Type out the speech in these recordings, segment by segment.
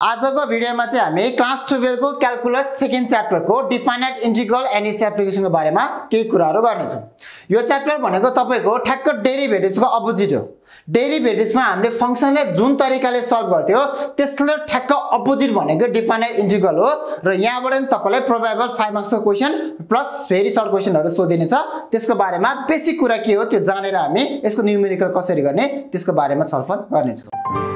आजको भिडियोमा चाहिँ हामी क्लास टुवेल्भको क्यालकुलस सेकेन्ड च्याप्टरको डिफाइनाइट इन्टिग्रल एन्ड इट्स एप्लिकेसनको बारेमा केही कुराहरू गर्नेछौँ। यो च्याप्टर भनेको तपाईँको ठ्याक्क डेरिभेटिभ्सको अपोजिट हो। डेरिभेटिभ्समा हामीले फङ्सनलाई जुन तरिकाले सल्भ गर्थ्यो त्यसले ठ्याक्क अपोजिट भनेको डिफाइनाइट इन्टिग्रल हो र यहाँबाट नि तपाईँलाई प्रोभाइबल फाइभ मार्क्सको क्वेसन प्लस भेरी सर्ट क्वेसनहरू सोधिनेछ। त्यसको बारेमा बेसिक कुरा के हो त्यो जानेर हामी यसको न्युमेरिकल कसरी गर्ने त्यसको बारेमा छलफल गर्नेछौँ।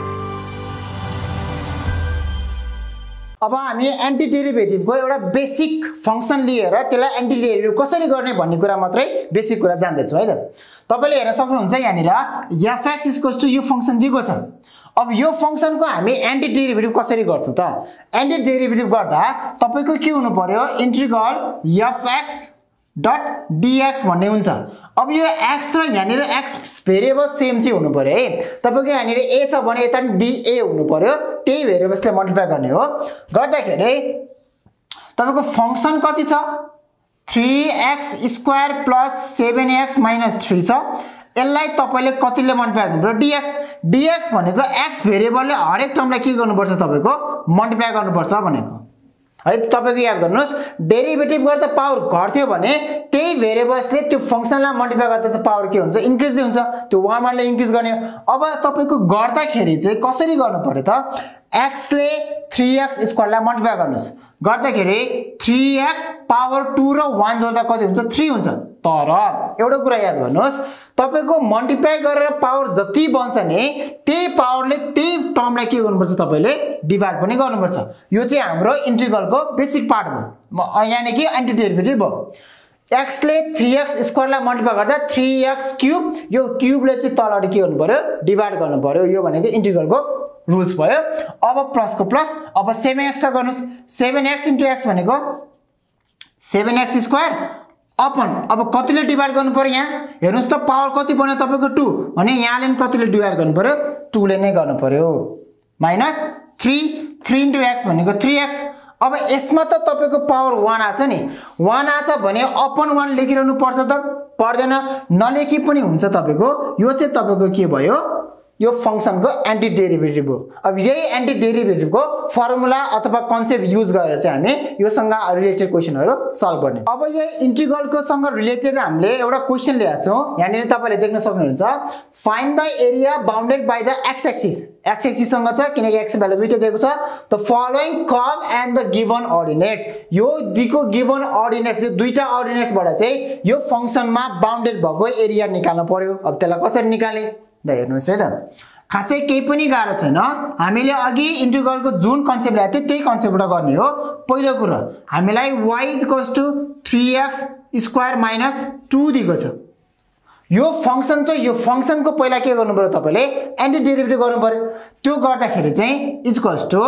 अब हामी एन्टी डेरिभेटिभको एउटा बेसिक फङ्सन लिएर त्यसलाई एन्टी डेरिभेटिभ कसरी गर्ने भन्ने कुरा मात्रै बेसिक कुरा जान्दैछौँ है त? तपाईँले हेर्न सक्नुहुन्छ यहाँनिर f x is equals to यो फङ्सन दिएको छ। अब यो फङ्सनको हामी एन्टी डेरिभेटिभ कसरी गर्छौँ त? एन्टी डेरिभेटिभ गर्दा तपाईँको के हुनु पर्यो? इन्ट्रिगल एफएक्स डट डिएक्स भन्ने हुन्छ। अब यो एक्स र यहाँनिर एक्स भेरिएबल सेम चाहिँ हुनु पऱ्यो है। तपाईँको यहाँनिर ए छ भने यता डिए हुनु पऱ्यो। त्यही भेरिएबल्सले मल्टिप्लाई गर्ने हो। गर्दाखेरि तपाईँको फङ्सन कति छ? Three x square plus seven x minus three छ। यसलाई तपाईँले कतिले मल्टिप्लाई गर्नु डिएक्स डिएक्स भनेको एक्स भेरिएबलले हरेक टर्मलाई के गर्नुपर्छ तपाईँको? मल्टिप्लाई गर्नुपर्छ भनेको। है तपाईँको याद गर्नुहोस् डेरिभेटिभ गर्दा पावर घट्थ्यो भने त्यही भेरिएबल्सले त्यो फङ्सनलाई मल्टिप्लाई गर्दा चाहिँ पावर के हुन्छ? इन्क्रिज हुन्छ। त्यो वान वानले इन्क्रिज गर्ने अब तपाईँको गर्दाखेरि चाहिँ कसरी गर्नु पऱ्यो त? एक्सले थ्री एक्स स्क्वायरलाई मल्टिप्लाई गर्नुहोस्। गर्दाखेरि थ्री एक्स पावर टू र वान जोड्दा कति हुन्छ? थ्री हुन्छ। तर एउटा कुरा याद गर्नुहोस् तपाईँको मल्टिप्लाई गरेर पावर जति बन्छ नि त्यही पावरले त्यही टर्मलाई के गर्नुपर्छ तपाईँले? डिभाइड पनि गर्नुपर्छ। यो चाहिँ हाम्रो इन्टिग्रलको बेसिक पार्ट भयो यानि कि एन्टी डेरिभेटिभ भयो। एक्सले थ्री एक्स स्क्वायरलाई मल्टिप्लाई गर्दा थ्री एक्स क्युब यो क्युबले चाहिँ तलबाट के गर्नु पऱ्यो डिभाइड गर्नु पऱ्यो यो भनेको इन्टिग्रलको रुल्स भयो। अब प्लसको प्लस अब सेभेन एक्स गर्नुहोस्। सेभेन एक्स इन्टु एक्स भनेको सेभेन एक्स स्क्वायर अपन अब कतिले डिभाइड गर्नु पऱ्यो यहाँ? हेर्नुहोस् त पावर कति बन्यो तपाईँको टू भने यहाँले पनि कतिले डिभाइड गर्नु पऱ्यो? टूले नै गर्नु पऱ्यो। Minus three three into x भनेको थ्री एक्स अब यसमा त तपाईँको पावर वान आछ नि। वान आछ भने अपन वान लेखिरहनु पर्छ त। पर्दैन। नलेखी पनि हुन्छ तपाईँको। यो चाहिँ तपाईँको के भयो? यो फङ्सनको एन्टी डेरिभेटिभ हो। अब यही एन्टी डेरिभेटिभको फर्मुला अथवा कन्सेप्ट युज गरेर चाहिँ हामी योसँग रिलेटेड क्वेसनहरू सल्भ गर्ने। अब यही इन्टिग्रलकोसँग रिलेटेड हामीले एउटा क्वेसन ल्याएको छौँ। यहाँनिर तपाईँले देख्न सक्नुहुन्छ find the area bounded by the x axis x एक्सिससँग छ किनकि एक्स भ्यालु दुइटै दिएको छ। The following curve and the given ordinates यो दिएको गिभन अर्डिनेट्स यो दुईवटा अर्डिनेट्सबाट चाहिँ यो फङ्सनमा बााउन्डेड भएको एरिया निकाल्नु पर्यो। अब त्यसलाई कसरी निकाल्ने ल हेर्नुहोस् है त। खासै केही पनि गाह्रो छैन। हामीले अघि इन्टिग्रलको जुन कन्सेप्ट ल्याएको थियो त्यही कन्सेप्टबाट गर्ने हो। पहिलो कुरो हामीलाई y is equals to three x square minus two दिएको छ। यो फङ्सन चाहिँ यो फङ्सनको पहिला के गर्नु पऱ्यो तपाईँले? एन्टी डेरिभेटिभ गर्नु पऱ्यो त्यो गर्दाखेरि चाहिँ इज कस टु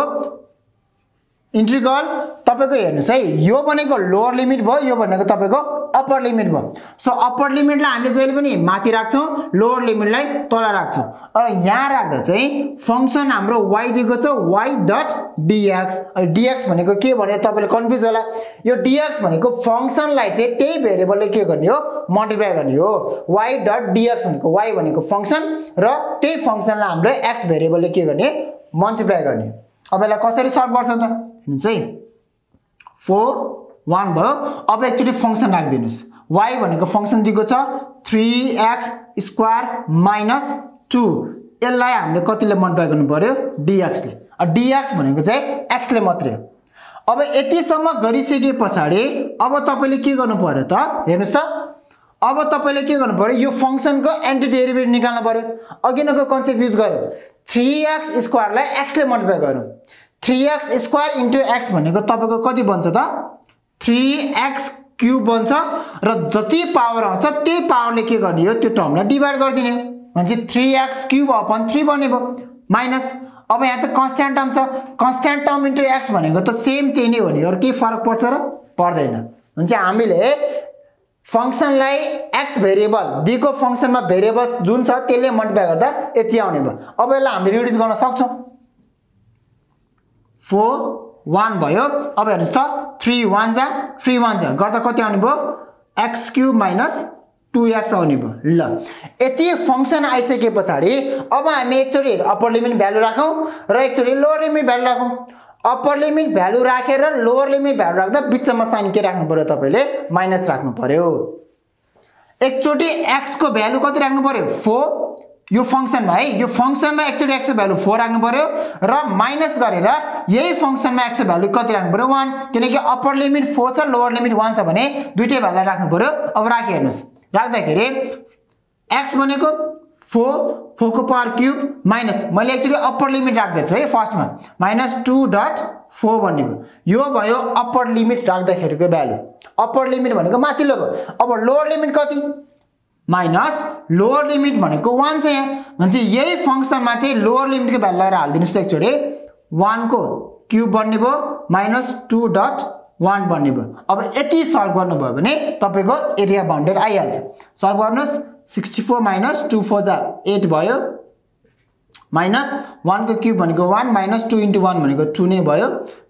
इन्ट्रिगल तपाईँको हेर्नुहोस् है यो भनेको लोवर लिमिट भयो यो भनेको तपाईँको अप्पर लिमिट भयो. सो अप्पर लिमिटलाई हामीले जहिले पनि माथि राख्छौँ लोवर लिमिटलाई तल राख्छौँ। र यहाँ राख्दा चाहिँ फङ्सन हाम्रो वाइ दिएको छ वाइ डट डिएक्स डिएक्स भनेको के भने तपाईँले कन्फ्युज होला। यो डिएक्स भनेको फङ्सनलाई चाहिँ त्यही भेरिएबलले के गर्ने हो? मल्टिप्लाई गर्ने हो। वाइ डट डिएक्स भनेको वाइ भनेको फङ्सन र त्यही फङ्सनलाई हाम्रो एक्स भेरिएबलले के गर्ने? मल्टिप्लाई गर्ने अब यसलाई कसरी सल्भ गर्छौँ त? हेर्नुहोस् है। फोर वान भयो. अब एकचोटि फङ्सन राखिदिनुहोस्. वाइ भनेको फङ्सन दिएको छ three x square minus two यसलाई हामीले कतिले मल्टिप्लाई गर्नु पऱ्यो डिएक्सले डिएक्स भनेको चाहिँ एक्सले मात्रै अब यतिसम्म गरिसके पछाडि अब तपाईँले के गर्नु पऱ्यो त? हेर्नुहोस् त. अब तपाईँले के गर्नु पऱ्यो यो फङ्सनको एन्टी डेरिभेटिभ निकाल्नु पऱ्यो अघिनको कन्सेप्ट युज गऱ्यो। थ्री एक्स स्क्वायरलाई एक्सले मल्टिप्लाई गरौँ। Three x square into x भनेको तपाईँको कति बन्छ त? थ्री एक्स क्युब बन्छ र जति पावर आउँछ त्यही पावरले के गर्ने हो त्यो टर्मलाई डिभाइड गरिदिने। भनेपछि three x cube upon three बन्ने भयो। माइनस अब यहाँ त कन्सट्यान्ट टर्म छ। कन्सट्यान्ट टर्म इन्टु एक्स भनेको त सेम त्यही नै हो नि। अरू केही फरक पर्छ र पर्दैन। भने हामीले फङ्सनलाई एक्स भेरिएबल दिएको फङ्सनमा भेरिएबल्स जुन छ त्यसले मल्टिप्लाई गर्दा यति आउने भयो। अब यसलाई हामीले रिड्युस गर्न सक्छौँ। फोर वान भयो। अब हेर्नुहोस् त थ्री वान जा थ्री वान जा। गर्दा कति आउने भयो? X cube minus two x आउने भयो। ल यति फङ्सन आइसके पछाडि अब हामी एकचोटि अप्पर लिमिट भ्यालु राखौँ र एकचोटि लोवर लिमिट भ्यालु राखौँ। अप्पर लिमिट भ्यालु राखेर लोवर लिमिट भ्यालु राख्दा बिचमा साइन के राख्नु पऱ्यो तपाईँले? माइनस राख्नु पऱ्यो एकचोटि एक्सको भ्यालु कति राख्नु पऱ्यो फोर यो फङ्सनमा है यो फङ्सनमा एकचोटि एक्सको भ्यालु फोर राख्नु पऱ्यो र माइनस गरेर यही फङ्सनमा एक्सको भ्यालु कति राख्नु पऱ्यो वान किनकि अप्पर लिमिट फोर छ लोवर लिमिट वान छ भने दुइटै भ्यालु राख्नु पऱ्यो अब राखि हेर्नुहोस्। राख्दाखेरि एक्स भनेको फोर फोरको पावर क्युब माइनस मैले एक्चुली अप्पर लिमिट राख्दैछु है फर्स्टमा माइनस टू डट फोर भन्ने यो भयो अप्पर लिमिट राख्दाखेरिको भ्यालु अप्पर लिमिट भनेको माथिल्लो भयो। अब लोवर लिमिट कति? माइनस लोवर लिमिट भनेको वान छ यहाँ। भने चाहिँ यही फङ्सनमा चाहिँ लोवर लिमिटको भ्यालु लगाएर हालिदिनुहोस् त एकचोटि। वानको क्युब बन्ने भयो माइनस टू डट वान बन्ने भयो। अब यति सल्भ गर्नुभयो भने तपाईँको एरिया बााउन्डेड आइहाल्छ। सल्भ गर्नुहोस् sixty four minus two four जा एट भयो। माइनस वानको क्युब भनेको one minus two into one भनेको टू नै भयो।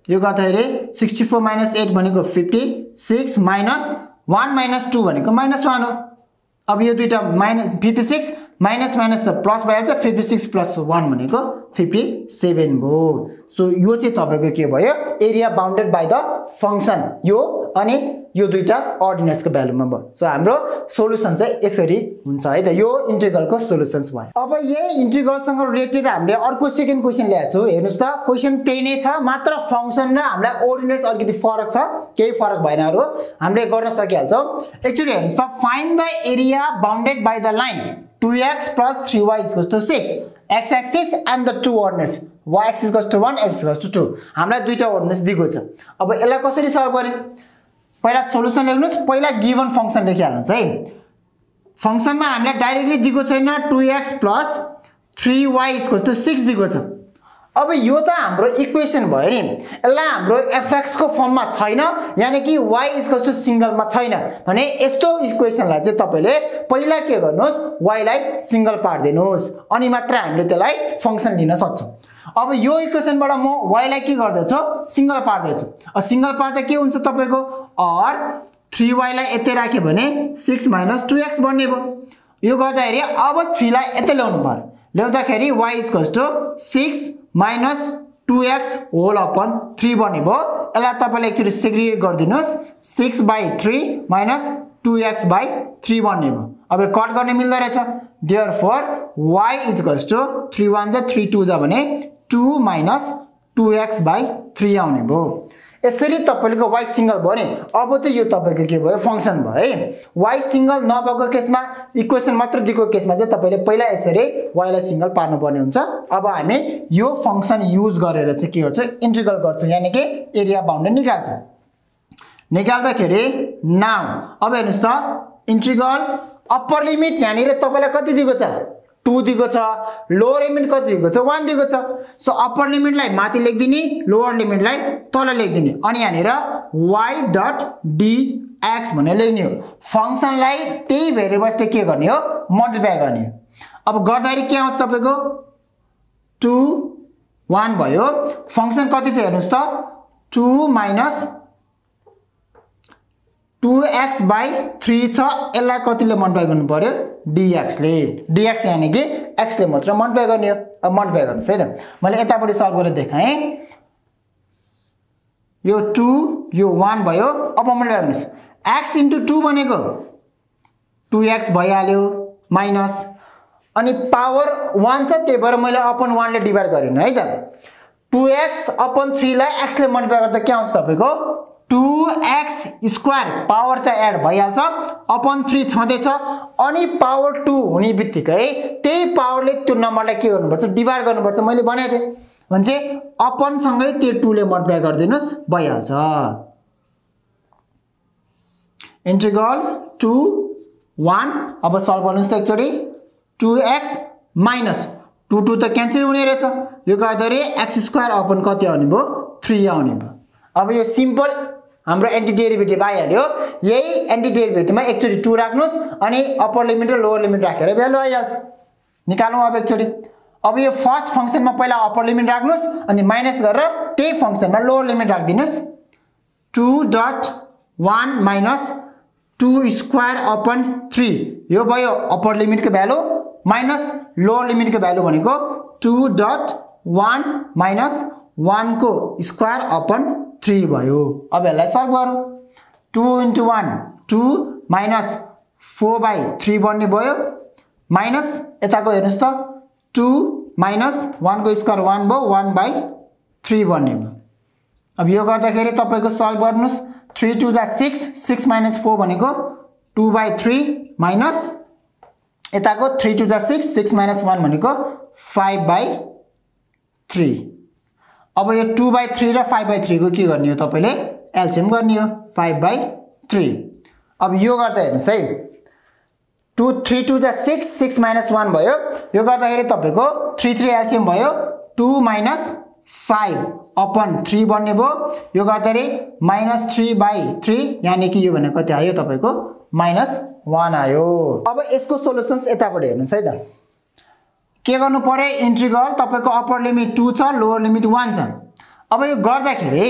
यो गर्दाखेरि सिक्सटी फोर माइनस एट भनेको fifty six minus one minus two भनेको माइनस वान हो। अब यो दुइटा minus fifty six minus minus plus भइहाल्छ फिफ्टी सिक्स प्लस वान भनेको फिफ्टी सेभेन भयो। सो यो चाहिँ तपाईँको के भयो? Area bounded by the function यो अनि यो दुइटा अर्डिनेन्सको भ्यालुमा भयो। सो हाम्रो सोल्युसन चाहिँ यसरी हुन्छ है त। यो इन्टिग्रलको सोल्युसन्स भयो। अब यही इन्टिग्रलसँग रिलेटेड हामीले अर्को सेकेन्ड क्वेसन ल्याएको छु। हेर्नुहोस् त क्वेसन त्यही नै छ मात्र फङ्सन र हामीलाई अर्डिनेन्स अलिकति फरक छ। केही फरक भएनहरू हामीले गर्न सकिहाल्छौँ। एक्चुली हेर्नुहोस् त find the area bounded by the line two x plus three y to six x axis and the two ordinates y axis to one x to two हामीलाई दुईवटा अर्डिनेन्स दिएको छ। अब यसलाई कसरी सल्भ गर्ने? पहिला सोल्युसन लेख्नुहोस् पहिला गिभन फङ्सन लेखिहाल्नुहोस् है। फङ्सनमा हामीलाई डाइरेक्टली दिएको छैन two x plus three y to six दिएको छ। अब यो त हाम्रो इक्वेसन भयो नि। यसलाई हाम्रो एफएक्सको फर्ममा छैन यानि कि वाइ इजकल्स टु सिङ्गलमा छैन। भने यस्तो इक्वेसनलाई चाहिँ तपाईँले पहिला के गर्नुहोस् वाइलाई सिङ्गल पारिदिनुहोस् अनि मात्र हामीले त्यसलाई फङ्सन लिन सक्छौँ। अब यो इक्वेसनबाट म वाइलाई के गर्दैछु? सिङ्गल पार्दैछु सिङ्गल पार्दा के हुन्छ तपाईँको? अर थ्री वाइलाई यतै राख्यो भने सिक्स माइनस टु एक्स बन्ने भयो। यो गर्दाखेरि अब थ्रीलाई यतै ल्याउनु पऱ्यो। ल्याउँदाखेरि y equals to six minus two x whole upon three बन्ने भयो। यसलाई तपाईँले एकचोटि सेग्रिगेट गरिदिनुहोस्। Six by three minus two x by three बन्ने भयो। अब कट गर्ने मिल्दो रहेछ। Therefore y equals to three one जा थ्री टू जा भने two minus two x by three आउने भयो। यसरी तपाईँको वाइ सिङ्गल भयो नि? अब चाहिँ यो तपाईँको के भयो? फङ्सन भयो है? वाइ सिङ्गल नभएको केसमा इक्वेसन मात्र दिएको केसमा चाहिँ तपाईँले पहिला यसरी वाइलाई सिङ्गल पार्नुपर्ने हुन्छ। अब हामी यो फङ्सन युज गरेर चाहिँ के गर्छ? इन्टिग्रल गर्छ यानि कि एरिया बााउन्डेड निकाल्छ। निकाल्दाखेरि नाउ अब हेर्नुहोस् त इन्टिग्रल अप्पर लिमिट यहाँनिर तपाईँलाई कति दिएको छ? टू दिएको छ लोवर लिमिट कति दिएको छ? वान दिएको छ। सो अप्पर लिमिटलाई माथि लेखिदिने लोवर लिमिटलाई तल लेखिदिने। अनि यहाँनिर वाइ डट डिएक्स भनेर लेख्ने हो। फङ्सनलाई त्यही भेरिएबल्सले के गर्ने हो? मल्टिप्लाई गर्ने अब गर्दाखेरि के आउँछ तपाईँको? टु वान भयो। फङ्सन कति छ हेर्नुहोस् त। Two minus two x by three छ। यसलाई कतिले मल्टिप्लाई गर्नु पऱ्यो डिएक्सले डिएक्स यानि कि एक्सले मात्र मल्टिप्लाई गर्ने हो। अब मल्टिप्लाई गर्नुहोस् है त। मैले यतापट्टि सल्भ गरेर देखाएँ। यो टु यो वान भयो। अब मल्टिप्लाई गर्नुहोस्। एक्स इन्टु टू भनेको टु एक्स भइहाल्यो माइनस। अनि पावर वान छ त्यही भएर मैले अपन वानले डिभाइड गरेन है त। टु एक्स अपन थ्रीलाई एक्सले मल्टिप्लाई गर्दा के आउँछ तपाईँको? टु एक्स स्क्वायर पावर चाहिँ एड भइहाल्छ अपन थ्री छँदैछ अनि पावर टू हुने बित्तिकै त्यही पावरले त्यो नम्बरलाई के गर्नुपर्छ डिभाइड गर्नुपर्छ मैले थिएँ। भने चाहिँ अपनसँगै त्यो टूले मल्टिप्लाई गरिदिनुहोस् भइहाल्छ। इन्टिगल टु वान अब सल्भ गर्नुहोस् त एकचोटि। Two x minus two two त क्यान्सल हुने रहेछ। यो गर्दाखेरि एक्स स्क्वायर अपन कति आउने भयो? थ्री आउने भयो। अब यो सिम्पल हाम्रो एन्टी डेरिभेटिभ आइहाल्यो। यही एन्टी डेरिभेटिभमा एकचोटि टू राख्नुहोस् अनि अप्पर लिमिट र लोवर लिमिट राखेर भ्यालु आइहाल्छ। निकालौँ अब एकचोटि। अब यो फर्स्ट फङ्सनमा पहिला अप्पर लिमिट राख्नुहोस् अनि माइनस गरेर त्यही फङ्सनमा लोवर लिमिट राखिदिनुहोस्। Two dot one minus two square upon three यो भयो अप्पर लिमिटको भ्यालु माइनस लोवर लिमिटको भ्यालु भनेको टु डट वान माइनस वानको स्क्वायर अपन थ्री भयो। अब यसलाई सल्भ गरौँ। Two into one two minus four by three बन्ने भयो। माइनस यताको हेर्नुहोस् त टु माइनस वानको स्क्वायर वान भयो वान बाई थ्री बन्ने भयो। अब यो गर्दाखेरि तपाईँको सल्भ गर्नुहोस्। थ्री टू जा सिक्स सिक्स माइनस फोर भनेको टू बाई थ्री माइनस यताको थ्री टू जा सिक्स सिक्स माइनस वान भनेको फाइभ बाई थ्री अब यो टू बाई थ्री र फाइभ बाई थ्रीको के गर्ने हो तपाईँले? एलसिएम गर्ने हो। फाइभ बाई थ्री अब यो गर्दा हेर्नुहोस् है। टू थ्री टू जा सिक्स सिक्स माइनस वान भयो। यो गर्दाखेरि तपाईँको थ्री थ्री एलसिएम भयो। Two minus five upon three बन्ने भयो। यो गर्दाखेरि माइनस थ्री बाई थ्री यानि कि यो भनेको कति आयो तपाईँको? माइनस वान आयो। अब यसको सोल्युसन्स यताबाट हेर्नुहोस् है त। के गर्नु पऱ्यो? इन्ट्रिगल तपाईँको अप्पर लिमिट टू छ लोवर लिमिट वान छ। अब यो गर्दाखेरि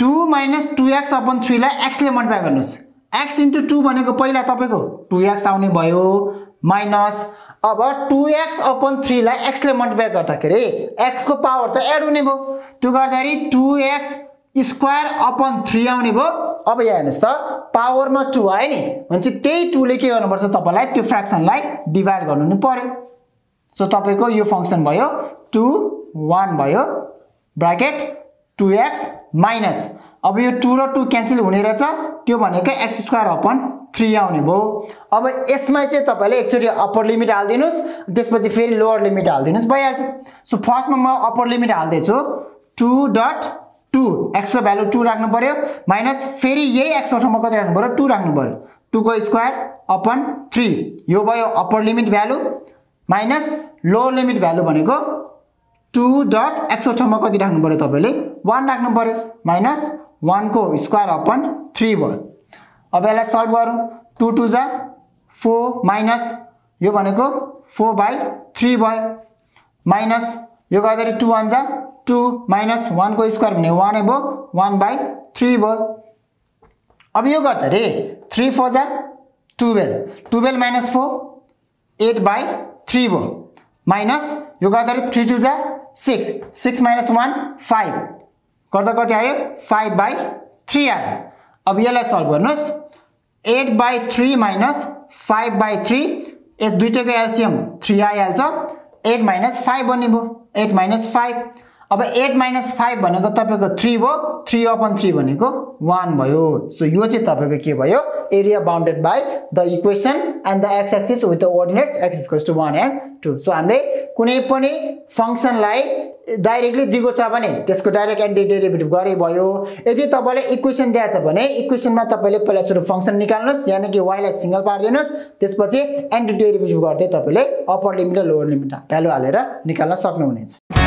two minus two x upon थ्रीलाई एक्सले मल्टिप्लाई गर्नुहोस्। एक्स इन्टु टू भनेको पहिला तपाईँको टु एक्स आउने भयो माइनस अब टु एक्स अपन थ्रीलाई एक्सले मल्टिप्लाई गर्दाखेरि एक्सको पावर त एड हुने भयो। त्यो गर्दाखेरि two x square upon three आउने भयो। अब यहाँ हेर्नुहोस् त पावरमा टू आयो नि। भने चाहिँ त्यही टूले के गर्नुपर्छ? तपाईँलाई त्यो फ्रेक्सनलाई डिभाइड गर्नु पऱ्यो। सो तपाईँको यो फङ्सन भयो टु वान भयो ब्राकेट टु एक्स माइनस अब यो टु र टू क्यान्सल हुने रहेछ त्यो भनेको एक्स स्क्वायर अपन थ्री आउने भयो। अब यसमा चाहिँ तपाईँले एकचोटि अप्पर लिमिट हालिदिनुहोस् त्यसपछि फेरि लोवर लिमिट हालिदिनुहोस् भइहाल्छ। सो फर्स्टमा म अप्पर लिमिट हाल्दैछु। टु डट टू एक्सको भ्यालु टू राख्नु पऱ्यो माइनस फेरि यही एक्सको ठाउँमा कति राख्नु पऱ्यो टू राख्नु पऱ्यो टूको स्क्वायर अपन थ्री यो भयो upper limit value minus lower limit value भनेको टु डट एक्सको ठाउँमा कति राख्नु पऱ्यो तपाईँले? वान राख्नु पऱ्यो माइनस वानको स्क्वायर अपन थ्री भयो। अब यसलाई सल्भ गरौँ। टु टू जा फोर माइनस यो भनेको फोर बाई थ्री भयो। माइनस यो गर्दाखेरि टु वान जा टु माइनस वानको स्क्वायर भने वानै भयो वान बाई थ्री भयो। अब यो गर्दाखेरि थ्री फोर जा twelve. Twelve minus four eight by three भयो माइनस यो गर्दाखेरि थ्री टू जा six six minus one five गर्दा कति आयो? फाइभ बाई थ्री आयो। अब यसलाई सल्भ गर्नुहोस्। Eight by three minus five by three एक दुइटैको एलसिएम थ्री आइहाल्छ। एट माइनस फाइभ बन्ने भयो एट माइनस फाइभ अब एट माइनस फाइभ भनेको तपाईँको थ्री भयो थ्री अपन थ्री भनेको वान भयो। सो यो चाहिँ तपाईँको के भयो? Area bounded by the equation and the x axis with the ordinates x equals to one and two so हामीले कुनै पनि फङ्सनलाई डाइरेक्टली दिएको छ भने त्यसको डाइरेक्ट एन्टी डेरिभेटिभ गरे भयो। यदि तपाईँले इक्वेसन दिएको छ भने इक्वेसनमा तपाईँले पहिला सुरु फङ्सन निकाल्नुहोस् यानि कि वाइलाई सिङ्गल पारिदिनुहोस् त्यसपछि एन्टी डेरिभेटिभ गर्दै तपाईँले अप्पर लिमिट र लोवर लिमिट भ्यालु हालेर निकाल्न सक्नुहुनेछ।